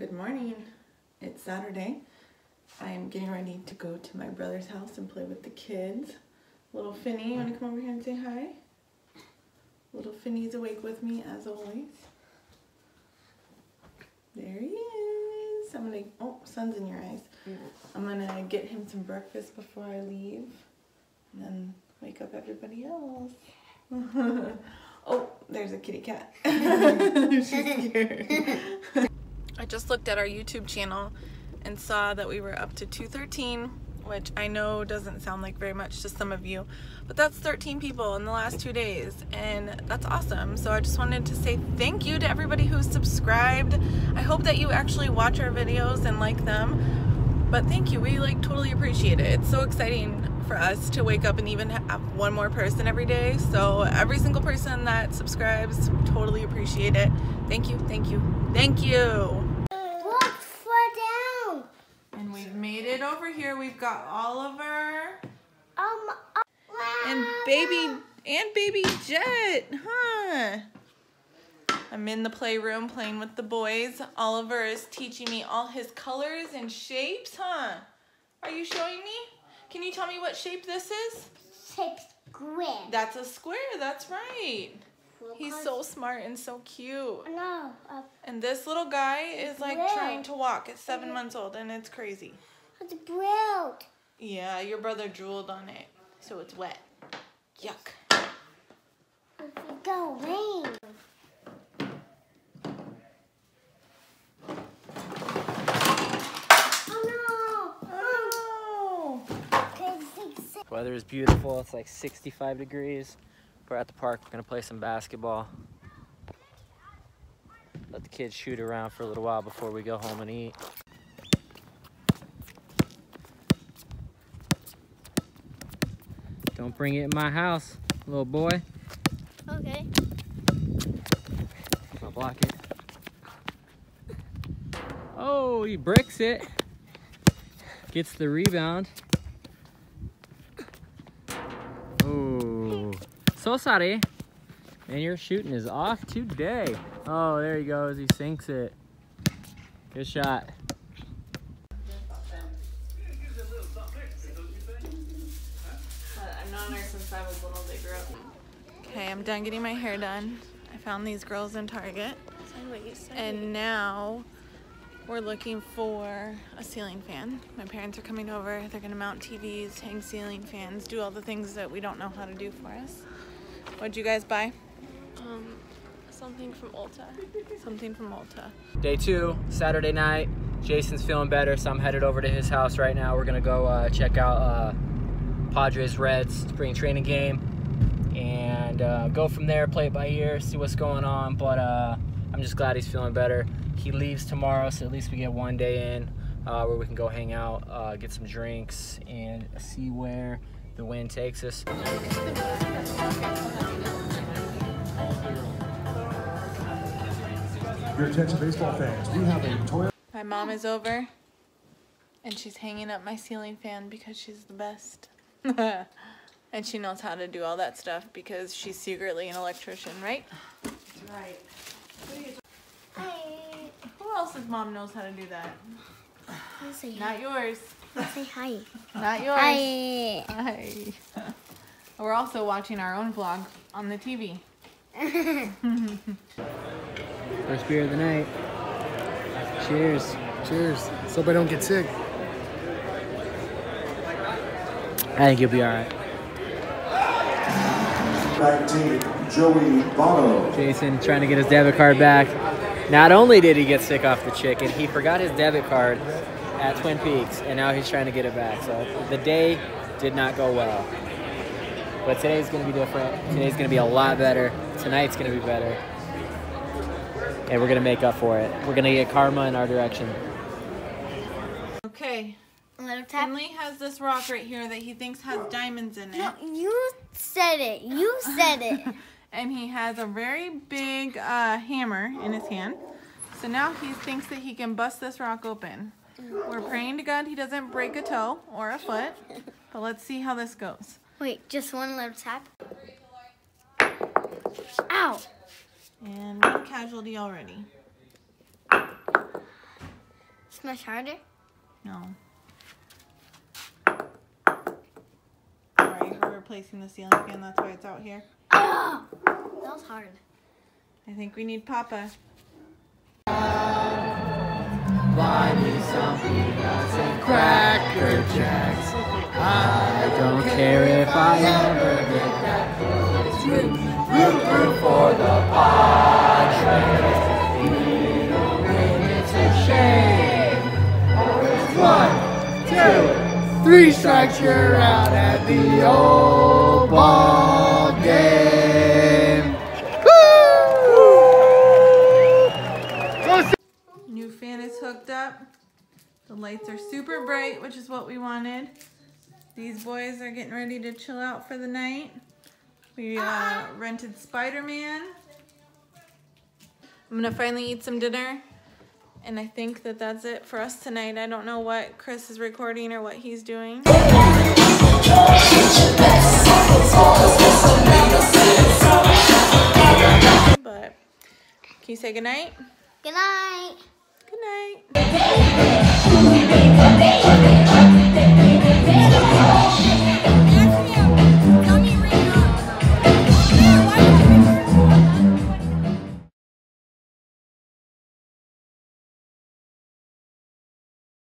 Good morning. It's Saturday. I'm getting ready to go to my brother's house and play with the kids. Little Finny, you want to come over here and say hi? Little Finny's awake with me as always. There he is. I'm gonna, oh, sun's in your eyes. I'm gonna get him some breakfast before I leave and then wake up everybody else. oh, there's a kitty cat. She's scared. Just looked at our YouTube channel and saw that we were up to 213, which I know doesn't sound like very much to some of you, but that's 13 people in the last two days, and that's awesome. So I just wanted to say thank you to everybody who's subscribed. I hope that you actually watch our videos and like them, but thank you. We like totally appreciate it. It's so exciting for us to wake up and even have one more person every day. So every single person that subscribes, totally appreciate it. Thank you, thank you, thank you. Look, foot down. And we've made it over here. We've got Oliver Um, and baby and baby Jet, huh? I'm in the playroom playing with the boys. Oliver is teaching me all his colors and shapes, huh? Are you showing me? Can you tell me what shape this is? six square. That's a square, that's right. He's so smart and so cute. No, uh, And this little guy is like trying to walk. It's seven months old and it's crazy. It's brown. Yeah, your brother drooled on it, so it's wet. Yuck. If we go rain. Oh no! Oh. Okay, six, six. Weather is beautiful. It's like 65 degrees. We're at the park. We're gonna play some basketball. Let the kids shoot around for a little while before we go home and eat. Don't bring it in my house, little boy. Okay. I'll block it. Oh, he bricks it. Gets the rebound. Oh, so sorry. And your shooting is off today. Oh, there he goes. He sinks it. Good shot. Since I was little. They grew up. Okay, I'm done getting my hair done. I found these girls in Target. And now we're looking for a ceiling fan. My parents are coming over. They're gonna mount TVs, hang ceiling fans, do all the things that we don't know how to do for us. What'd you guys buy? Um, something from Ulta. Something from Ulta. Day two, Saturday night. Jason's feeling better, so I'm headed over to his house right now. We're gonna go uh, check out uh, Padres Reds spring training game and uh, go from there, play it by ear, see what's going on. But uh, I'm just glad he's feeling better. He leaves tomorrow, so at least we get one day in uh, where we can go hang out, uh, get some drinks, and see where the wind takes us. Your attention, baseball fans. We have a Toyota. My mom is over and she's hanging up my ceiling fan because she's the best. and she knows how to do all that stuff because she's secretly an electrician, right? Right. Hi. Who else's mom knows how to do that? Let's hi. Not yours. Let's say hi. Not yours. Hi. Hi. We're also watching our own vlog on the TV. First beer of the night. Cheers. Cheers. Let's hope I don't get sick. I think you'll be all right. 19, Joey Votto. Jason trying to get his debit card back. Not only did he get sick off the chicken, he forgot his debit card at Twin Peaks, and now he's trying to get it back. So the day did not go well. But today's going to be different. Today's going to be a lot better. Tonight's going to be better. And we're going to make up for it. We're going to get karma in our direction. Little tap. Finley has this rock right here that he thinks has diamonds in it. No, you said it. You said it. and he has a very big uh, hammer in his hand. So now he thinks that he can bust this rock open. We're praying to God he doesn't break a toe or a foot, but let's see how this goes. Wait, just one little tap. Ow. And one casualty already. It's much harder. No. Sorry, we're replacing the ceiling fan. That's why it's out here. That was hard. I think we need Papa. Buy me some peanuts and cracker jacks. I don't care if I ever get that close. Root, root, root for the Padres. Even when it's a shame. Always one, two, three strikes, you're out at the old ball game. Woo! New fan is hooked up. The lights are super bright, which is what we wanted. These boys are getting ready to chill out for the night. We uh, rented Spider-Man. I'm gonna finally eat some dinner. And I think that that's it for us tonight. I don't know what Chris is recording or what he's doing. But can you say goodnight? Good night. Good night.